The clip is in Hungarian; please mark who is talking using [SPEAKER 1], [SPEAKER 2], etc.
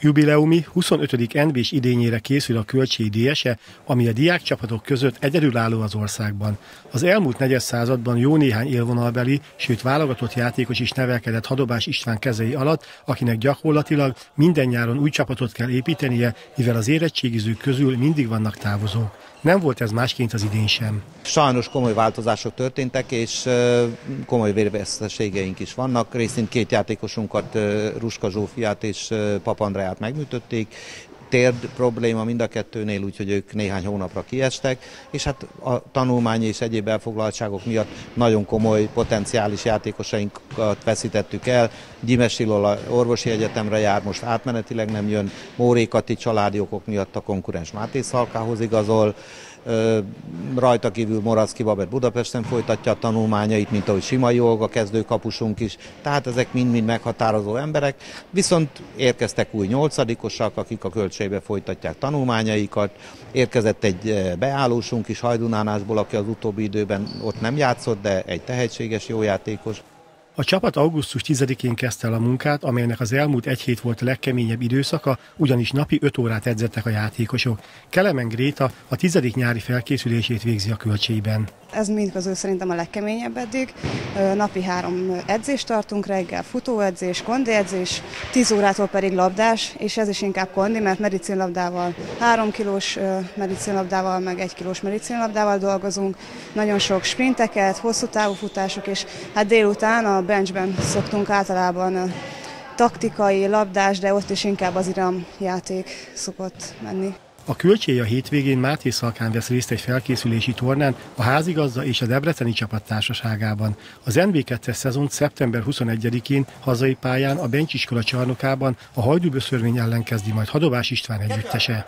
[SPEAKER 1] Jubileumi 25. NB-s idényére készül a Kölcsei Diese, ami a diákcsapatok között egyedülálló az országban. Az elmúlt negyed században jó néhány élvonalbeli, sőt válogatott játékos is nevelkedett Hadobás István kezei alatt, akinek gyakorlatilag minden nyáron új csapatot kell építenie, mivel az érettségizők közül mindig vannak távozók. Nem volt ez másként az idén sem.
[SPEAKER 2] Sajnos komoly változások történtek, és komoly vérveszteségeink is vannak. Részint két játékosunkat, Ruska Zsófiát és Papandreát megműtötték, térd probléma mind a kettőnél, úgyhogy ők néhány hónapra kiestek, és hát a tanulmány és egyéb elfoglaltságok miatt nagyon komoly potenciális játékosainkat veszítettük el. Gyimes Ilola orvosi egyetemre jár, most átmenetileg nem jön, Móré Kati családi okok miatt a konkurens Máté Szalkához igazol, Rajta kívül Moravszki Babet Budapesten folytatja a tanulmányait, mint ahogy Simai Olga kezdőkapusunk is, tehát ezek mind-mind meghatározó emberek, viszont érkeztek új nyolcadikosak, akik a költségbe folytatják tanulmányaikat, érkezett egy beállósunk is Hajdunánásból, aki az utóbbi időben ott nem játszott, de egy tehetséges jó játékos.
[SPEAKER 1] A csapat augusztus 10-én kezdte el a munkát, amelynek az elmúlt egy hét volt a legkeményebb időszaka, ugyanis napi 5 órát edzettek a játékosok. Kelemen Gréta a tizedik nyári felkészülését végzi a kölcseiben.
[SPEAKER 3] Ez mind közül szerintem a legkeményebb eddig. Napi három edzést tartunk, reggel futóedzés, kondiedzés, 10 órától pedig labdás, és ez is inkább kondi, mert medicinlabdával, 3 kilós medicinlabdával, meg 1 kilós medicinlabdával dolgozunk. Nagyon sok sprinteket, hosszú távú futások, és hát délután a benchben szoktunk általában taktikai, labdás, de ott is inkább az játék szokott menni.
[SPEAKER 1] A költsége a hétvégén Máté Szalkán vesz részt egy felkészülési tornán a házigazda és a Debreceni csapat társaságában. Az NB2-es szezon szeptember 21-én hazai pályán a Bencsiskola csarnokában a Hajdúböszörvény ellen kezdi majd Hadovás István együttese.